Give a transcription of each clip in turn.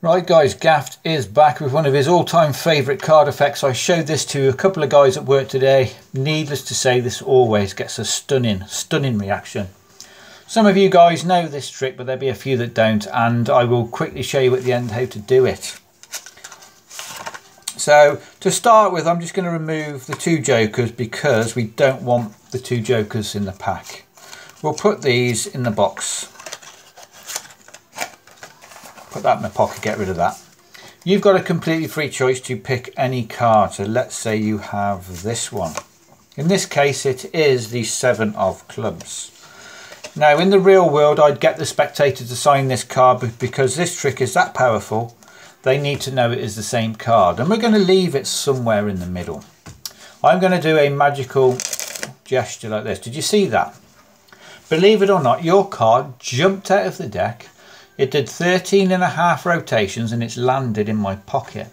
Right guys, Gaffed is back with one of his all-time favourite card effects. I showed this to a couple of guys at work today. Needless to say, this always gets a stunning, stunning reaction. Some of you guys know this trick, but there'll be a few that don't, and I will quickly show you at the end how to do it. So, to start with, I'm just going to remove the two jokers because we don't want the two jokers in the pack. We'll put these in the box put that in my pocket, get rid of that. You've got a completely free choice to pick any card. So let's say you have this one. In this case, it is the seven of clubs. Now, in the real world, I'd get the spectator to sign this card because this trick is that powerful. They need to know it is the same card. And we're going to leave it somewhere in the middle. I'm going to do a magical gesture like this. Did you see that? Believe it or not, your card jumped out of the deck it did 13 and a half rotations and it's landed in my pocket.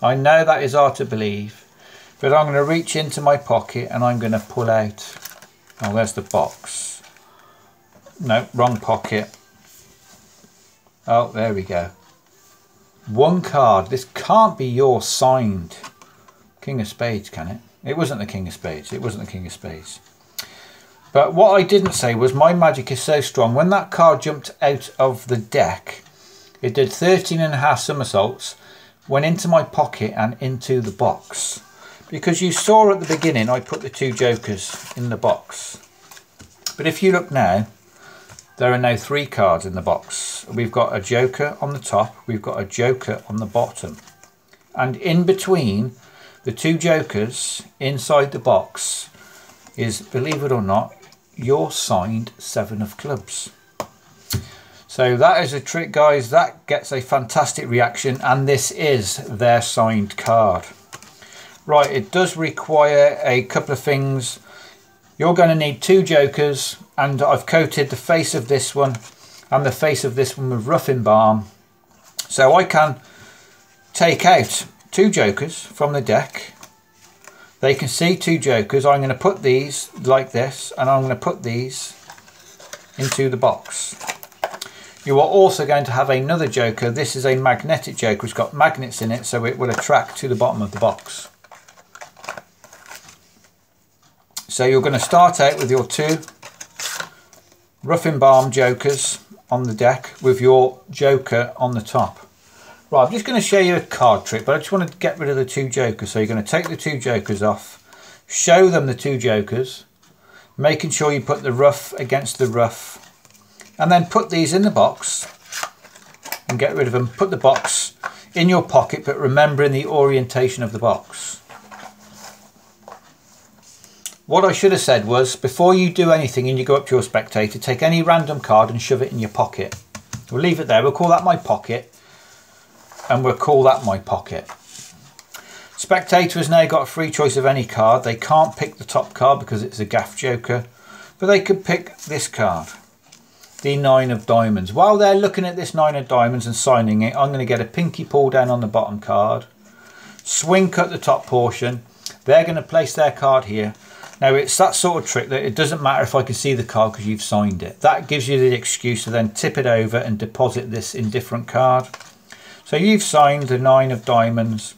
I know that is hard to believe, but I'm going to reach into my pocket and I'm going to pull out, oh there's the box. No, wrong pocket. Oh, there we go. One card. This can't be your signed King of Spades, can it? It wasn't the King of Spades. It wasn't the King of Spades. But what I didn't say was my magic is so strong. When that card jumped out of the deck, it did 13 and a half somersaults, went into my pocket and into the box. Because you saw at the beginning, I put the two jokers in the box. But if you look now, there are now three cards in the box. We've got a joker on the top, we've got a joker on the bottom. And in between the two jokers inside the box is, believe it or not, your signed seven of clubs. So that is a trick guys, that gets a fantastic reaction and this is their signed card. Right, it does require a couple of things. You're going to need two jokers and I've coated the face of this one and the face of this one with rough balm. So I can take out two jokers from the deck they can see two jokers. I'm going to put these like this and I'm going to put these into the box. You are also going to have another joker. This is a magnetic joker. It's got magnets in it so it will attract to the bottom of the box. So you're going to start out with your two roughing balm jokers on the deck with your joker on the top. Right, I'm just going to show you a card trick, but I just want to get rid of the two jokers. So you're going to take the two jokers off, show them the two jokers, making sure you put the rough against the rough, and then put these in the box and get rid of them. Put the box in your pocket, but remembering the orientation of the box. What I should have said was, before you do anything and you go up to your spectator, take any random card and shove it in your pocket. We'll leave it there. We'll call that my pocket and we'll call that my pocket. Spectator has now got a free choice of any card. They can't pick the top card because it's a gaff joker, but they could pick this card, the nine of diamonds. While they're looking at this nine of diamonds and signing it, I'm going to get a pinky pull down on the bottom card, swing cut the top portion. They're going to place their card here. Now it's that sort of trick that it doesn't matter if I can see the card because you've signed it. That gives you the excuse to then tip it over and deposit this indifferent card. So you've signed the nine of diamonds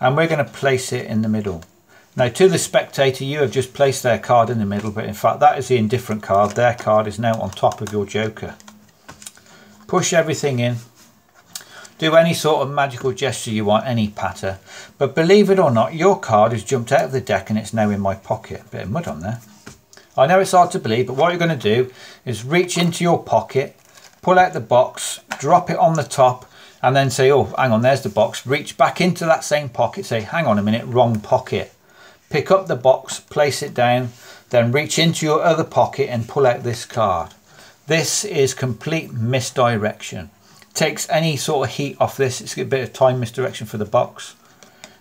and we're going to place it in the middle. Now to the spectator you have just placed their card in the middle but in fact that is the indifferent card. Their card is now on top of your joker. Push everything in. Do any sort of magical gesture you want, any patter. But believe it or not, your card has jumped out of the deck and it's now in my pocket. Bit of mud on there. I know it's hard to believe, but what you're going to do is reach into your pocket, pull out the box, drop it on the top, and then say, oh, hang on, there's the box. Reach back into that same pocket, say, hang on a minute, wrong pocket. Pick up the box, place it down, then reach into your other pocket and pull out this card. This is complete misdirection. Takes any sort of heat off this. It's a bit of time misdirection for the box.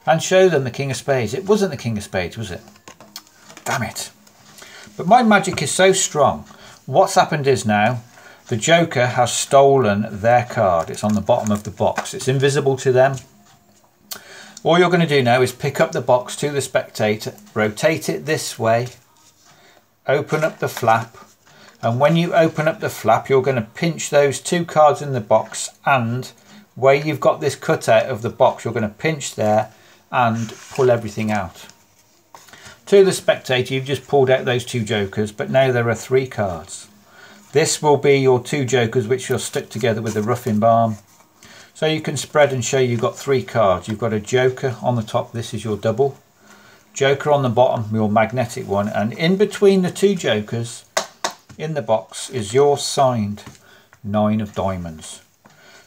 And show them the King of Spades. It wasn't the King of Spades, was it? Damn it. But my magic is so strong. What's happened is now, the Joker has stolen their card. It's on the bottom of the box. It's invisible to them. All you're going to do now is pick up the box to the spectator, rotate it this way, open up the flap, and when you open up the flap, you're going to pinch those two cards in the box and where you've got this cut out of the box, you're going to pinch there and pull everything out. To the spectator, you've just pulled out those two jokers, but now there are three cards. This will be your two jokers which you'll stick together with the roughing balm. So you can spread and show you've got three cards. You've got a joker on the top, this is your double. Joker on the bottom, your magnetic one. And in between the two jokers, in the box, is your signed nine of diamonds.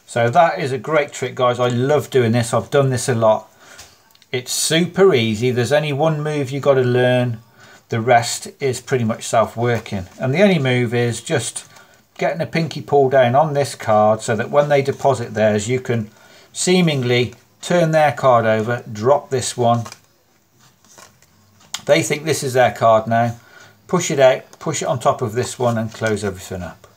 So that is a great trick, guys. I love doing this. I've done this a lot. It's super easy. There's only one move you got to learn the rest is pretty much self-working. And the only move is just getting a pinky pull down on this card so that when they deposit theirs, you can seemingly turn their card over, drop this one. They think this is their card now. Push it out, push it on top of this one and close everything up.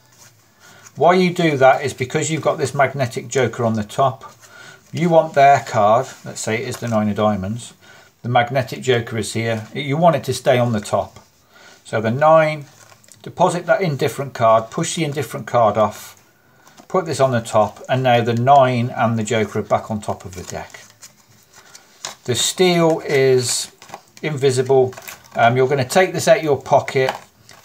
Why you do that is because you've got this magnetic joker on the top. You want their card, let's say it is the nine of diamonds, the magnetic joker is here. You want it to stay on the top. So the 9, deposit that indifferent card, push the indifferent card off, put this on the top, and now the 9 and the joker are back on top of the deck. The steal is invisible. Um, you're going to take this out of your pocket.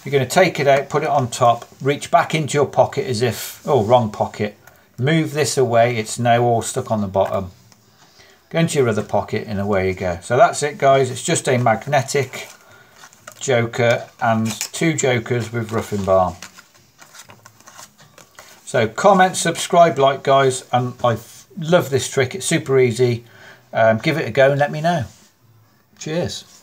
You're going to take it out, put it on top, reach back into your pocket as if, oh, wrong pocket. Move this away. It's now all stuck on the bottom go into your other pocket and away you go. So that's it guys, it's just a magnetic joker and two jokers with roughing balm. So comment, subscribe, like guys, and I love this trick, it's super easy. Um, give it a go and let me know. Cheers.